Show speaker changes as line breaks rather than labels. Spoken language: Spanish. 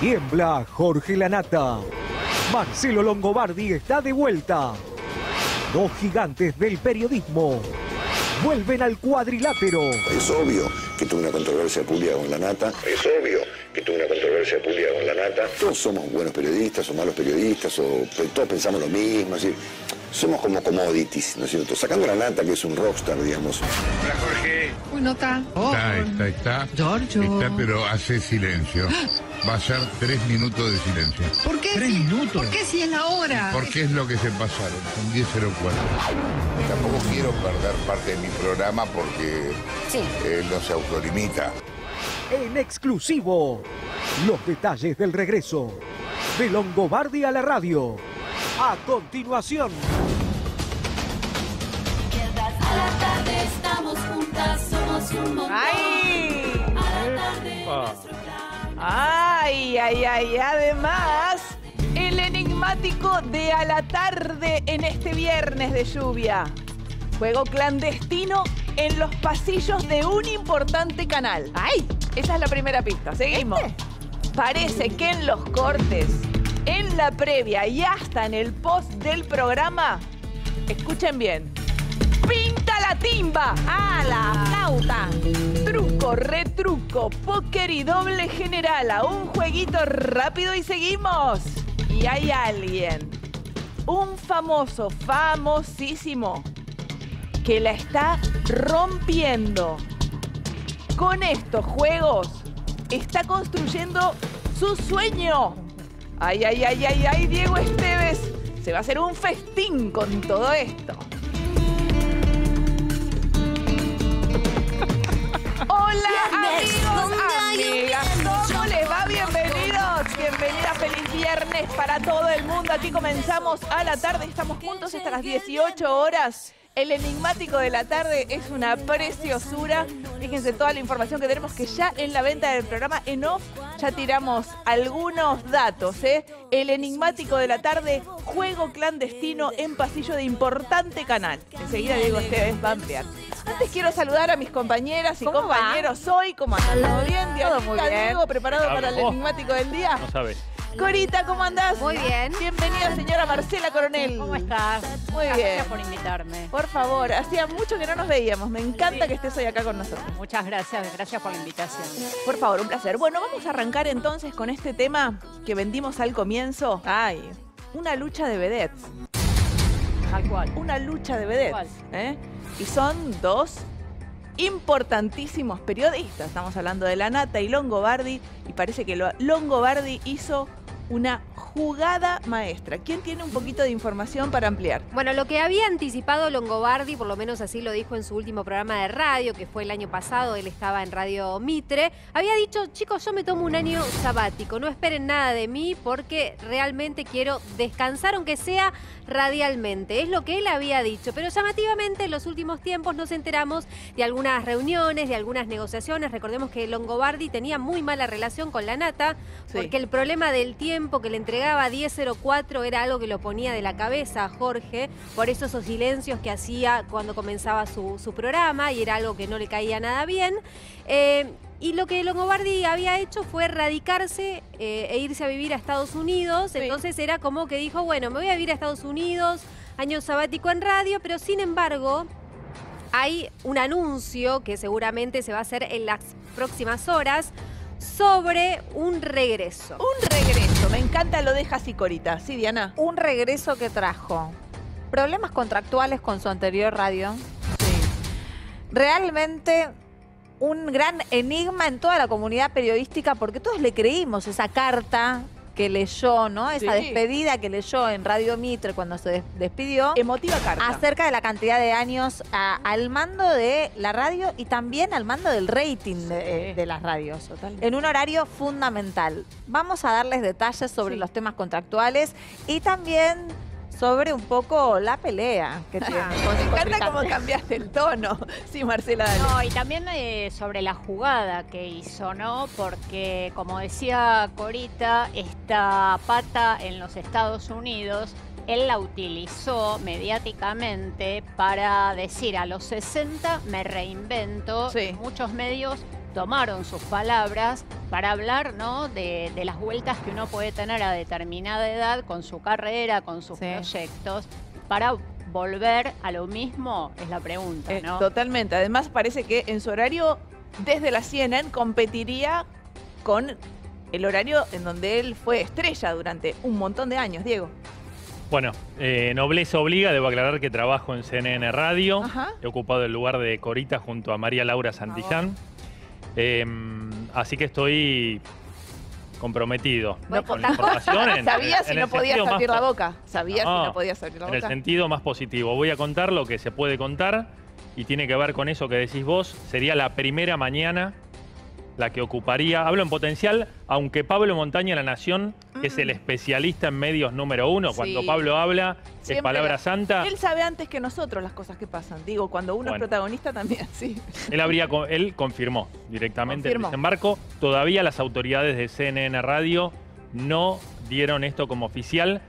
Tiembla Jorge Lanata. Marcelo Longobardi está de vuelta. Dos gigantes del periodismo vuelven al cuadrilátero.
Es obvio que tuve una controversia pública con la nata. Es obvio que tuve una controversia pública con la nata. Todos somos buenos periodistas o malos periodistas, o todos pensamos lo mismo. Así. Somos como commodities, ¿no es cierto? Sacando la nata, que es un rockstar, digamos.
Hola, Jorge.
Uy, no está.
Está, está, está.
Giorgio.
Está, pero hace silencio. Va a ser tres minutos de silencio.
¿Por qué?
Tres
si-
minutos.
¿Por qué si es la hora?
Porque es lo que se pasaron. Son 10.04. Tampoco quiero perder parte de mi programa porque él no se autolimita.
En exclusivo, los detalles del regreso de Longobardi a la radio. A continuación,
A la tarde estamos juntas, somos un montón.
¡Ay!
A la tarde nuestro plan.
¡Ay, ay, ay! Además, el enigmático de a la tarde en este viernes de lluvia. Juego clandestino en los pasillos de un importante canal. ¡Ay! Esa es la primera pista. Seguimos. Parece que en los cortes, en la previa y hasta en el post del programa, escuchen bien, pinta la timba. ¡Ah, la flauta! Truco, retruco, póker y doble general. A un jueguito rápido y seguimos. Y hay alguien, un famoso, famosísimo, que la está rompiendo. Con estos juegos está construyendo su sueño. Ay, ay, ay, ay, ay, Diego Esteves. Se va a hacer un festín con todo esto. Hola amigos, amigas, ¿cómo les va? Bienvenidos, bienvenidas, feliz viernes para todo el mundo. Aquí comenzamos a la tarde, estamos juntos hasta las 18 horas. El enigmático de la tarde es una preciosura. Fíjense toda la información que tenemos que ya en la venta del programa en off ya tiramos algunos datos. ¿eh? El enigmático de la tarde, juego clandestino en pasillo de importante canal. Enseguida Diego Esteves va a ampliar. Antes quiero saludar a mis compañeras y
¿Cómo va?
compañeros hoy. ¿Cómo andan? ¿Todo bien?
Todo muy
Dianita,
bien.
Diego, preparado para el enigmático del día?
No sabes.
Corita, ¿cómo andás?
Muy bien.
Bienvenida, señora Marcela Coronel.
¿Cómo estás?
Muy
Gracias
bien.
por invitarme.
Por favor, hacía mucho que no nos veíamos. Me encanta que estés hoy acá con nosotros.
Muchas gracias, gracias por la invitación.
Por favor, un placer. Bueno, vamos a arrancar entonces con este tema que vendimos al comienzo. Ay, una lucha de vedettes.
Tal cual.
Una lucha de vedettes.
Tal
¿eh? Y son dos importantísimos periodistas. Estamos hablando de La Nata y Longobardi. Y parece que lo- Longobardi hizo una jugada maestra. ¿Quién tiene un poquito de información para ampliar?
Bueno, lo que había anticipado Longobardi, por lo menos así lo dijo en su último programa de radio, que fue el año pasado, él estaba en Radio Mitre, había dicho, chicos, yo me tomo un año sabático, no esperen nada de mí porque realmente quiero descansar, aunque sea radialmente. Es lo que él había dicho, pero llamativamente en los últimos tiempos nos enteramos de algunas reuniones, de algunas negociaciones. Recordemos que Longobardi tenía muy mala relación con la Nata,
Sí.
porque el problema del tiempo que le entregaba 10.04 era algo que lo ponía de la cabeza a Jorge, por eso esos silencios que hacía cuando comenzaba su, su programa y era algo que no le caía nada bien. Eh, y lo que Longobardi había hecho fue radicarse eh, e irse a vivir a Estados Unidos.
Sí.
Entonces era como que dijo, bueno, me voy a vivir a Estados Unidos, año sabático en radio, pero sin embargo hay un anuncio que seguramente se va a hacer en las próximas horas sobre un regreso.
Un regreso. Me encanta lo dejas y Corita. Sí, Diana.
un regreso que trajo problemas contractuales con su anterior radio. Realmente un gran enigma en toda la comunidad periodística porque todos le creímos esa carta que leyó, ¿no? Esa
Sí.
despedida que leyó en Radio Mitre cuando se des- despidió.
Emotiva carta.
Acerca de la cantidad de años a- al mando de la radio y también al mando del rating de, las radios.
Totalmente.
En un horario fundamental. Vamos a darles detalles sobre
Sí.
los temas contractuales y también sobre un poco la pelea que tiene.
Me encanta cómo cambiaste el tono. Sí, Marcela, dale.
No, y también eh, sobre la jugada que hizo, ¿no? Porque, como decía Corita, esta pata en los Estados Unidos, él la utilizó mediáticamente para decir a los 60 me reinvento.
Sí.
Muchos medios tomaron sus palabras para hablar ¿no? de, de las vueltas que uno puede tener a determinada edad con su carrera, con sus
Sí.
proyectos, para volver a lo mismo, es la pregunta,
Eh,
¿no?
Totalmente. Además, parece que en su horario, desde la CNN, competiría con el horario en donde él fue estrella durante un montón de años, Diego.
Bueno, eh, nobleza obliga, debo aclarar que trabajo en CNN Radio.
Ajá.
He ocupado el lugar de Corita junto a María Laura Santillán. Eh, así que estoy comprometido
Bueno,
con la información. en-
Sabía si no podías abrir la boca. Sabía si
No,
no podías abrir la
En el
boca.
sentido más positivo. Voy a contar lo que se puede contar y tiene que ver con eso que decís vos. Sería la primera mañana la que ocuparía, hablo en potencial, aunque Pablo Montaña La Nación es el especialista en medios número uno. Cuando
Mm.
Pablo habla, es palabra
la-
santa.
Él sabe antes que nosotros las cosas que pasan. Digo, cuando uno es protagonista también, sí.
Él, habría, él confirmó directamente
Confirmó.
el desembarco. Todavía las autoridades de CNN Radio no dieron esto como oficial.